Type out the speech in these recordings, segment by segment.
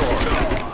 secure.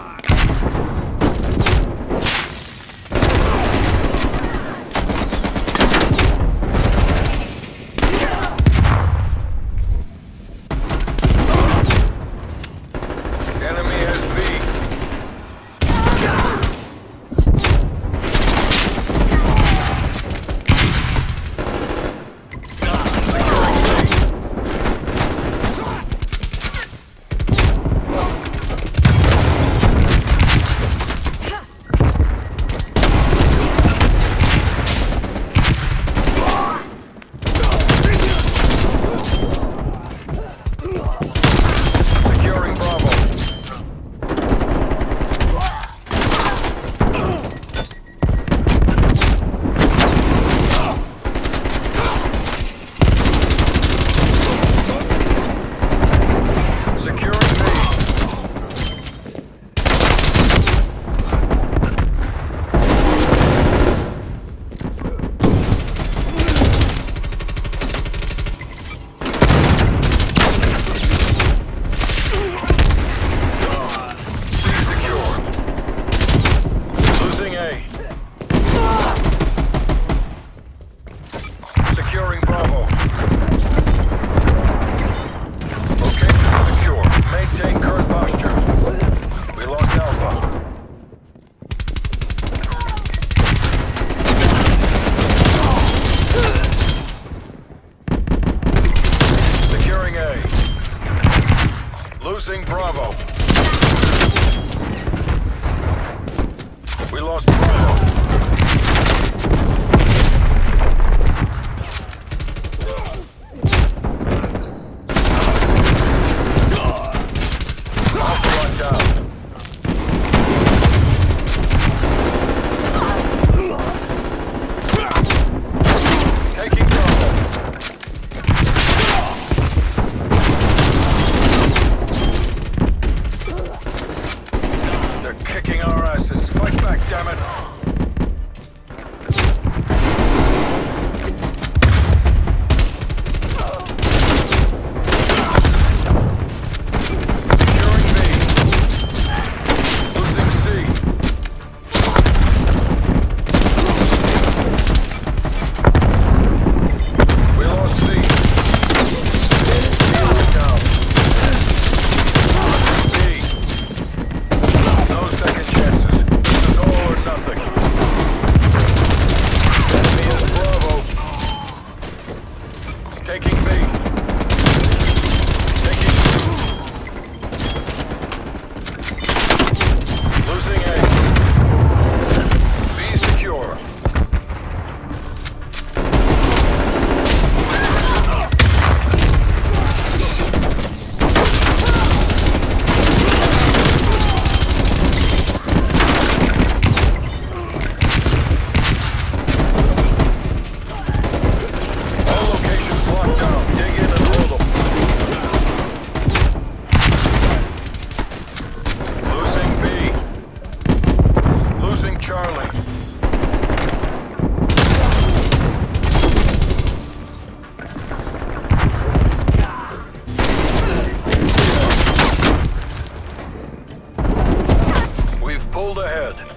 Losing Bravo. We lost Bravo. pulled ahead.